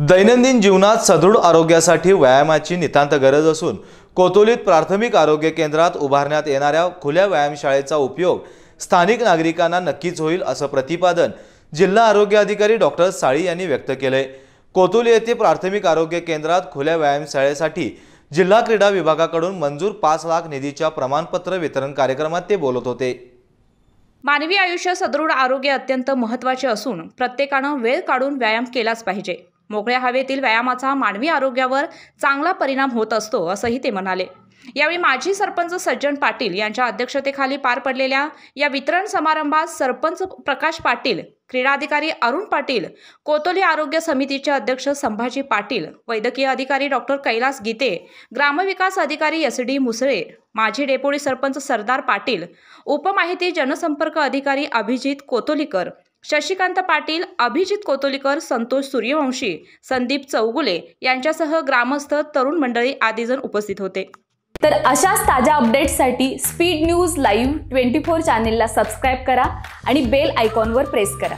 दैनंदिन जीवनात सदृढ आरोग्यासाठी व्यायामाची नितांत गरज असून कोतोलीत प्राथमिक आरोग्य केंद्रात उभारण्यात येणाऱ्या खुल्या व्यायामशाळेचा उपयोग स्थानिक नागरिकांना नक्कीच होईल असं प्रतिपादन जिल्हा आरोग्य अधिकारी डॉक्टर साळी यांनी व्यक्त केलंय. कोतोली येथे प्राथमिक आरोग्य केंद्रात खुल्या व्यायामशाळेसाठी जिल्हा क्रीडा विभागाकडून मंजूर पाच लाख निधीच्या प्रमाणपत्र वितरण कार्यक्रमात ते बोलत होते. मानवी आयुष्य सदृढ आरोग्य अत्यंत महत्त्वाचे असून प्रत्येकानं वेळ काढून व्यायाम केलाच पाहिजे. मोकळ्या हवेतील व्यायामाचा मानवी आरोग्यावर चांगला परिणाम होत असतो असंही ते म्हणाले. यावेळी माजी सरपंच सज्जन पाटील यांच्या अध्यक्षतेखाली पार पडलेल्या या वितरण समारंभात सरपंच प्रकाश पाटील क्रीडाधिकारी अरुण पाटील कोतोली आरोग्य समितीचे अध्यक्ष संभाजी पाटील वैद्यकीय अधिकारी डॉक्टर कैलास गीते ग्रामविकास अधिकारी एस डी मुसळे माजी डेपोटी सरपंच सरदार पाटील उपमाहिती जनसंपर्क अधिकारी अभिजित कोतोलीकर शशिकांत पाटील अभिजित कोतोलीकर संतोष सूर्यवंशी संदीप चौगुले यांच्यासह ग्रामस्थ तरुण मंडळी आदीजण उपस्थित होते. तर अशाच ताज्या अपडेट्ससाठी speed news live twenty four चॅनेलला सबस्क्राईब करा आणि बेल आयकॉनवर प्रेस करा.